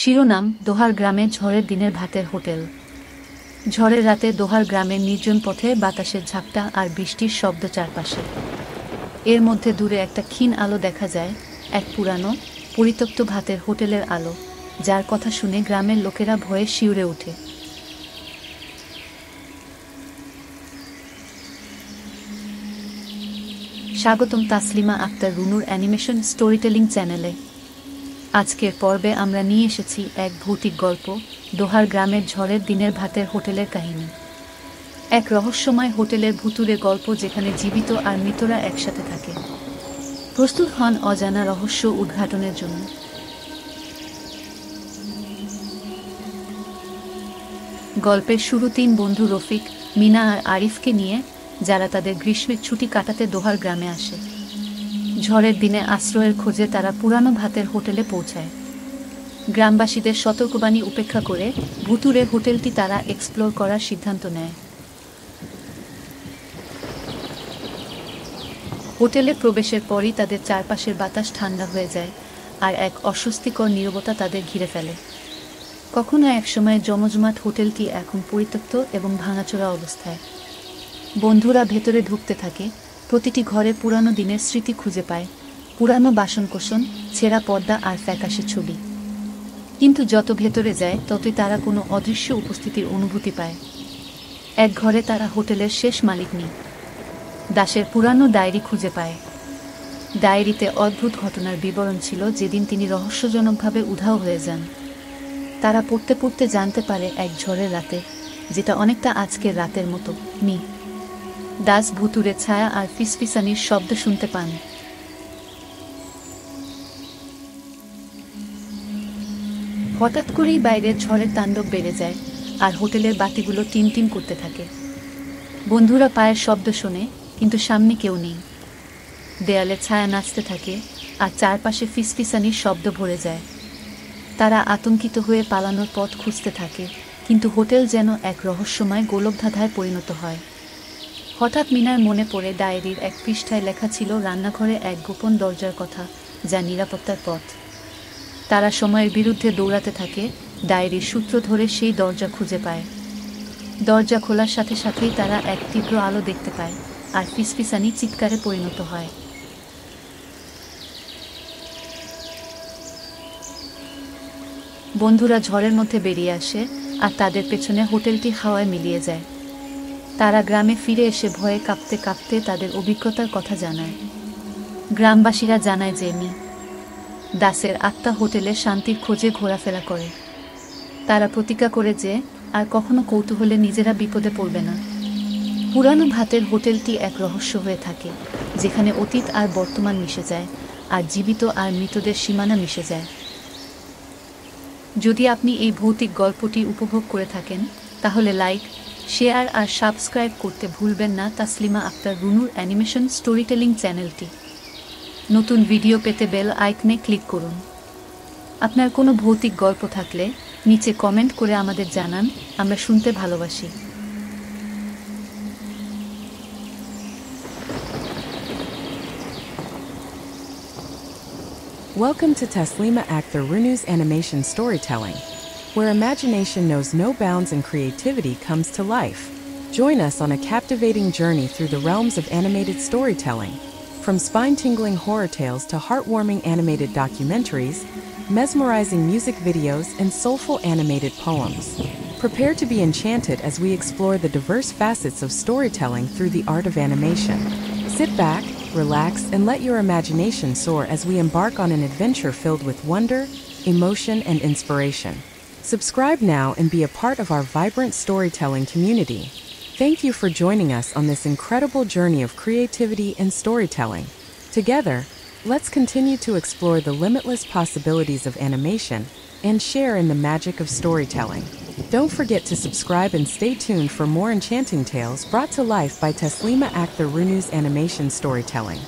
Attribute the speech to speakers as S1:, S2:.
S1: শিরোনাম, দোহার গ্রামে ঝড়ের দিনের ভাতের হোটেল। ঝড়ের রাতে দোহার গ্রামের নির্জন পথে বাতাসের ঝাপটা আর বৃষ্টির শব্দ চারপাশে। এর মধ্যে দূরে একটা ক্ষীণ আলো দেখা যায়, এক পুরানো, পরিত্যক্ত ভাতের হোটেলের আলো, যার কথা শুনে গ্রামের লোকেরা ভয়ে শিউরে ওঠে। স্বাগতম তাসলিমা আক্তার রুনুর অ্যানিমেশন স্টোরিটেলিং চ্যানেলে। আজকের পর্বে আমরা নিয়ে এসেছি এক ভৌতিক গল্প, দোহার গ্রামের ঝড়ের দিনের ভাতের হোটেলের কাহিনী। এক রহস্যময় হোটেলের ভুতুরে গল্প যেখানে জীবিত আর মৃতরা একসাথে থাকে। প্রস্তুত হন অজানা রহস্য উদ্ঘাটনের জন্য। গল্পের শুরু তিন বন্ধু রফিক, মিনা আর আরিফকে নিয়ে যারা তাদের গ্রীষ্মের ছুটি কাটাতে দোহার গ্রামে আসে। ঝড়ের দিনে আশ্রয়ের খোঁজে তারা পুরানো ভাতের হোটেলে পৌঁছায়। গ্রামবাসীদের সতর্কবাণী উপেক্ষা করে ভুতুরে হোটেলটি তারা এক্সপ্লোর করার সিদ্ধান্ত নেয়। হোটেলে প্রবেশের পরই তাদের চারপাশের বাতাস ঠান্ডা হয়ে যায় আর এক অস্বস্তিকর নীরবতা তাদের ঘিরে ফেলে। কখনো একসময় জমজমাট হোটেলটি এখন পরিত্যক্ত এবং ভাঙাচোরা অবস্থায়। বন্ধুরা ভেতরে ঢুকতে থাকে প্রতিটি ঘরে পুরানো দিনের স্মৃতি খুঁজে পায়। পুরানো বাসনকোসন, ছেঁড়া পর্দা আর ফ্যাকাশে ছবি। কিন্তু যত ভেতরে যায়, ততই তারা কোনো অদৃশ্য উপস্থিতির অনুভূতি পায়। এক ঘরে তারা হোটেলের শেষ মালিক নেই। দাসের পুরানো ডায়েরি খুঁজে পায়। ডায়েরিতে অদ্ভুত ঘটনার বিবরণ ছিল যেদিন তিনি রহস্যজনকভাবে উধাও হয়ে যান। তারা পড়তে পড়তে জানতে পারে এক ঝড়ের রাতে, যেটা অনেকটা আজকের রাতের মতো, মি। দাস ভুতুরে ছায়া আর ফিসফিসানির শব্দ শুনতে পান। হঠাৎ করেই বাইরের ঝড়ের তাণ্ডব বেড়ে যায় আর হোটেলের বাতিগুলো টিম টিম করতে থাকে। বন্ধুরা পায়ের শব্দ শোনে, কিন্তু সামনে কেউ নেই। দেয়ালে ছায়া নাচতে থাকে আর চারপাশে ফিসফিসানির শব্দ ভরে যায়। তারা আতঙ্কিত হয়ে পালানোর পথ খুঁজতে থাকে, কিন্তু হোটেল যেন এক রহস্যময় গোলকধাঁধায় পরিণত হয়। হঠাৎ মিনার মনে পড়ে ডায়েরির এক পৃষ্ঠায় লেখা ছিল রান্নাঘরে এক গোপন দরজার কথা, যা নিরাপত্তার পথ। তারা সময়ের বিরুদ্ধে দৌড়াতে থাকে, ডায়েরির সূত্র ধরে সেই দরজা খুঁজে পায়। দরজা খোলার সাথে সাথেই তারা এক তীব্র আলো দেখতে পায়, আর ফিসফিসানি চিৎকারে পরিণত হয়। বন্ধুরা ঝড়ের মধ্যে বেরিয়ে আসে, আর তাদের পেছনে হোটেলটি হাওয়ায় মিলিয়ে যায়। তারা গ্রামে ফিরে এসে ভয়ে কাঁপতে কাঁপতে তাদের অভিজ্ঞতার কথা জানায়। গ্রামবাসীরা জানায় যে মি দাসের আত্মা হোটেলে শান্তির খোঁজে ঘোরাফেরা করে। তারা প্রতিজ্ঞা করে যে আর কখনো কৌতূহলে নিজেরা বিপদে পড়বে না। পুরানো ভাতের হোটেলটি এক রহস্য হয়ে থাকে, যেখানে অতীত আর বর্তমান মিশে যায়, আর জীবিত আর মৃতদের সীমানা মিশে যায়। যদি আপনি এই ভৌতিক গল্পটি উপভোগ করে থাকেন, তাহলে লাইক শেয়ার আর সাবস্ক্রাইব করতে ভুলবেন না তাসলিমা আক্তার রুনুর অ্যানিমেশন স্টোরিটেলিং চ্যানেলটি নতুন ভিডিও পেতে বেল আইকনে ক্লিক করুন। আপনার কোনো ভৌতিক গল্প থাকলে নিচে কমেন্ট করে আমাদের জানান আমরা শুনতে ভালোবাসি।
S2: Welcome to Taslima Akhtar Runu's animation storytelling, where imagination knows no bounds and creativity comes to life. Join us on a captivating journey through the realms of animated storytelling. From spine tingling horror tales to heartwarming animated documentaries, mesmerizing music videos, and soulful animated poems. Prepare to be enchanted as we explore the diverse facets of storytelling through the art of animation. Sit back, relax, and let your imagination soar as we embark on an adventure filled with wonder, emotion, and inspiration. Subscribe now and be a part of our vibrant storytelling community. Thank you for joining us on this incredible journey of creativity and storytelling. Together, let's continue to explore the limitless possibilities of animation and share in the magic of storytelling. Don't forget to subscribe and stay tuned for more enchanting tales brought to life by Taslima Akhtar Runu's animation storytelling.